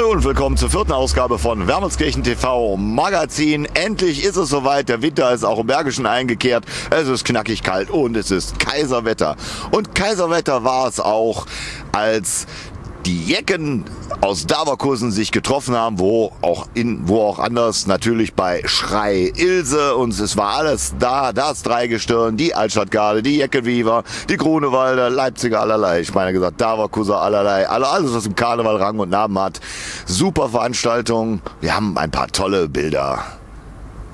Hallo und willkommen zur vierten Ausgabe von Wermelskirchen TV Magazin. Endlich ist es soweit. Der Winter ist auch im Bergischen eingekehrt. Es ist knackig kalt und es ist Kaiserwetter. Und Kaiserwetter war es auch, als die Jecken aus Daverkusen sich getroffen haben, wo auch in, wo auch anders natürlich bei Schrei Ilse und es war alles da, das Dreigestirn, die Altstadtgarde, die Jeckenwiever, die Grunewalder, Leipziger allerlei, ich meine gesagt Daverkuser allerlei, alles was im Karneval Rang und Namen hat. Super Veranstaltung, wir haben ein paar tolle Bilder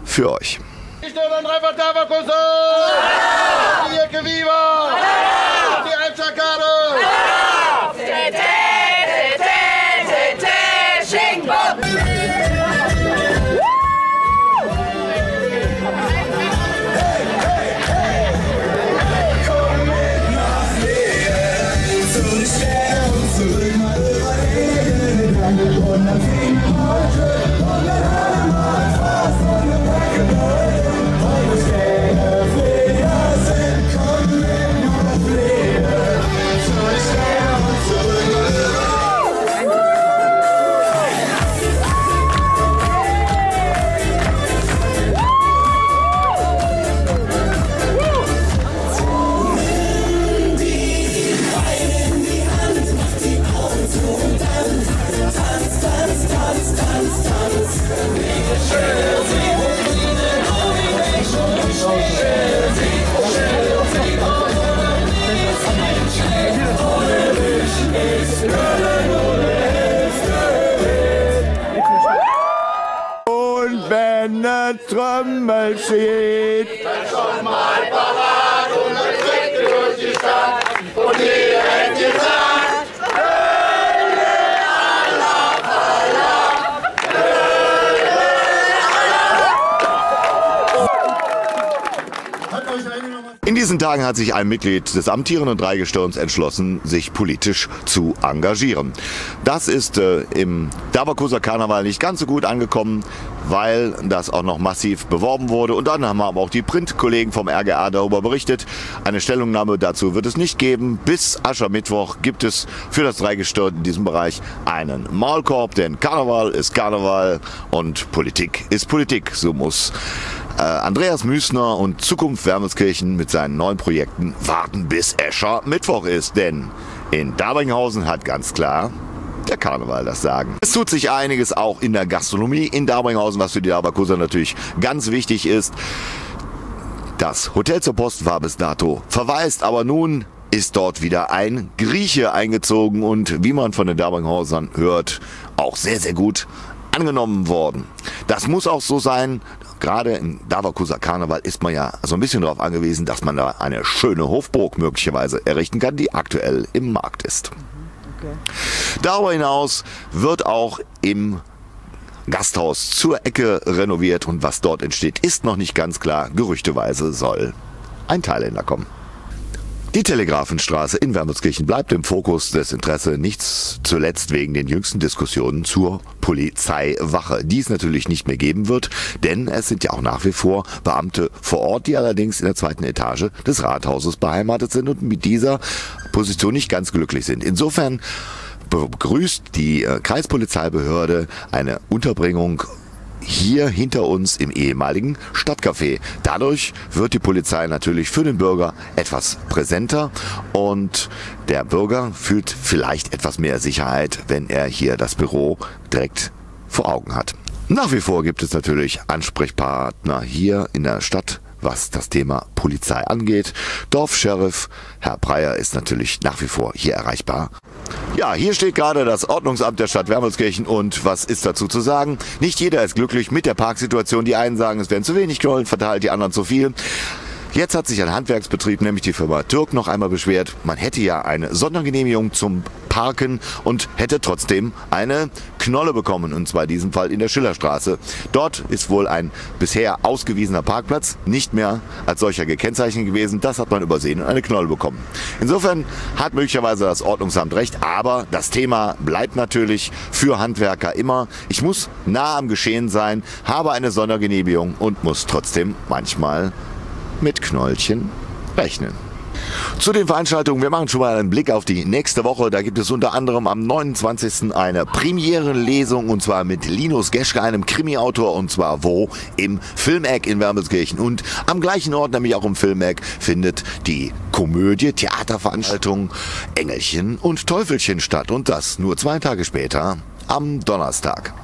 für euch. Ich stehe dann einfach Daverkusen! Die Jeckenwiever! Die Altstadtgarde! Wenn ne Trümmel steht, schon mal parat und dann trägt durch die Stadt und gesagt, diesen Tagen hat sich ein Mitglied des amtierenden Dreigestirns entschlossen, sich politisch zu engagieren. Das ist äh, im Daverkuser Karneval nicht ganz so gut angekommen, weil das auch noch massiv beworben wurde. Und dann haben aber auch die Printkollegen vom RGA darüber berichtet. Eine Stellungnahme dazu wird es nicht geben. Bis Aschermittwoch gibt es für das Dreigestirn in diesem Bereich einen Maulkorb, denn Karneval ist Karneval und Politik ist Politik. So muss äh, Andreas Müßner und Zukunft Wermelskirchen mit seinen neuen Projekten warten, bis Escher Mittwoch ist. Denn in Dabringhausen hat ganz klar der Karneval das Sagen. Es tut sich einiges auch in der Gastronomie in Dabringhausen, was für die Daberkuser natürlich ganz wichtig ist. Das Hotel zur Post war bis dato verwaist, aber nun ist dort wieder ein Grieche eingezogen und wie man von den Dabringhausern hört, auch sehr, sehr gut angenommen worden. Das muss auch so sein. Gerade im Daverkuser Karneval ist man ja so ein bisschen darauf angewiesen, dass man da eine schöne Hofburg möglicherweise errichten kann, die aktuell im Markt ist. Darüber hinaus wird auch im Gasthaus zur Ecke renoviert und was dort entsteht, ist noch nicht ganz klar. Gerüchteweise soll ein Thailänder kommen. Die Telegrafenstraße in Wermelskirchen bleibt im Fokus des Interesse, nichts zuletzt wegen den jüngsten Diskussionen zur Polizeiwache, die es natürlich nicht mehr geben wird, denn es sind ja auch nach wie vor Beamte vor Ort, die allerdings in der zweiten Etage des Rathauses beheimatet sind und mit dieser Position nicht ganz glücklich sind. Insofern begrüßt die äh, Kreispolizeibehörde eine Unterbringung hier hinter uns im ehemaligen Stadtcafé. Dadurch wird die Polizei natürlich für den Bürger etwas präsenter und der Bürger fühlt vielleicht etwas mehr Sicherheit, wenn er hier das Büro direkt vor Augen hat. Nach wie vor gibt es natürlich Ansprechpartner hier in der Stadt was das Thema Polizei angeht. Dorfsheriff Herr Breyer ist natürlich nach wie vor hier erreichbar. Ja, hier steht gerade das Ordnungsamt der Stadt Wermelskirchen und was ist dazu zu sagen? Nicht jeder ist glücklich mit der Parksituation. Die einen sagen, es werden zu wenig Knollen verteilt, die anderen zu viel. Jetzt hat sich ein Handwerksbetrieb, nämlich die Firma Türk, noch einmal beschwert, man hätte ja eine Sondergenehmigung zum Parken und hätte trotzdem eine Knolle bekommen, und zwar in diesem Fall in der Schillerstraße. Dort ist wohl ein bisher ausgewiesener Parkplatz nicht mehr als solcher gekennzeichnet gewesen. Das hat man übersehen und eine Knolle bekommen. Insofern hat möglicherweise das Ordnungsamt recht, aber das Thema bleibt natürlich für Handwerker immer. Ich muss nah am Geschehen sein, habe eine Sondergenehmigung und muss trotzdem manchmal mit Knollchen rechnen. Zu den Veranstaltungen, wir machen schon mal einen Blick auf die nächste Woche. Da gibt es unter anderem am 29. eine Premierenlesung und zwar mit Linus Geschke, einem Krimi-Autor und zwar wo? Im Filmeck in Wermelskirchen. Und am gleichen Ort, nämlich auch im Filmeck, findet die Komödie, Theaterveranstaltung Engelchen und Teufelchen statt. Und das nur zwei Tage später am Donnerstag.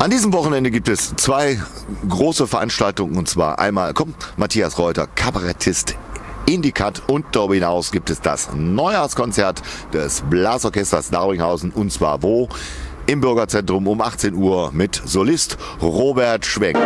An diesem Wochenende gibt es zwei große Veranstaltungen und zwar einmal kommt Matthias Reuter, Kabarettist Indicat und darüber hinaus gibt es das Neujahrskonzert des Blasorchesters Daringhausen und zwar wo? Im Bürgerzentrum um 18 Uhr mit Solist Robert Schwenk.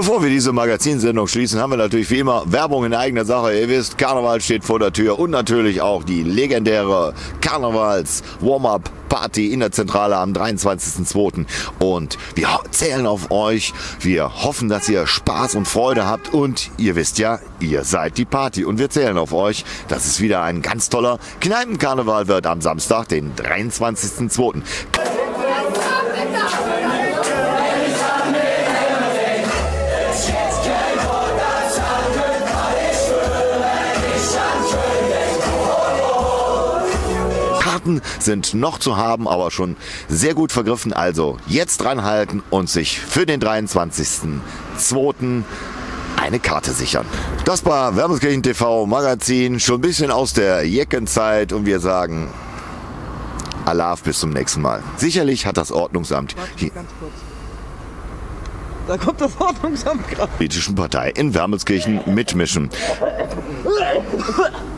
Bevor wir diese Magazinsendung schließen, haben wir natürlich wie immer Werbung in eigener Sache. Ihr wisst, Karneval steht vor der Tür und natürlich auch die legendäre Karnevals-Warm-Up Party in der Zentrale am 23.02. Und wir zählen auf euch. Wir hoffen, dass ihr Spaß und Freude habt. Und ihr wisst ja, ihr seid die Party. Und wir zählen auf euch, dass es wieder ein ganz toller Kneipenkarneval wird am Samstag, den 23.02. sind noch zu haben, aber schon sehr gut vergriffen. Also jetzt dranhalten und sich für den 23.02. eine Karte sichern. Das war Wermeskirchen TV Magazin, schon ein bisschen aus der Jeckenzeit und wir sagen Alaf bis zum nächsten Mal. Sicherlich hat das Ordnungsamt hier da kommt das Ordnungsamt gerade. Politischen Partei in Wermelskirchen mitmischen.